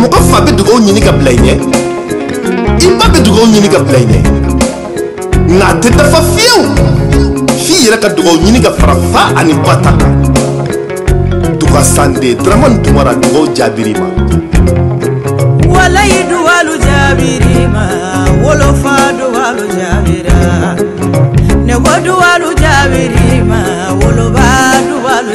mɔgɔ fa bɛ dugawu ɲini ka bila i ɲɛ i ba bɛ dugawu ɲini ka bila i ɲɛ nka a tɛ dafa fiyewu f'i yɛrɛ ka dugawu ɲini ka fara fa ani ba ta kan duga sande dramani tumara dugawu jaabiri ma walayi duwalu jaabiri ma wolofa duwalu jaabira ne ko duwalu jaabiri ma woloba duwalu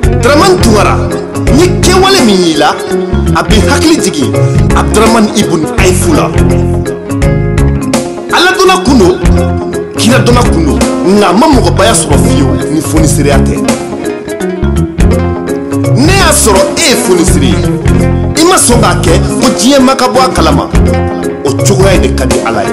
Abdramane Tounkara n ye kɛwale min y'i la a bɛ hakili jigin Abdramane Ibun Ayifu la aladɔnna kun don kiradɔnna kun don nka a ma mɔgɔbaya sɔrɔ fiyewu ni fonisereya tɛ ne y'a sɔrɔ e ye fonisere ye i ma sɔn k'a kɛ ko diɲɛ ma ka bɔ a kalama o cogoya in de ka di ala ye